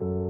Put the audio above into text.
Bye.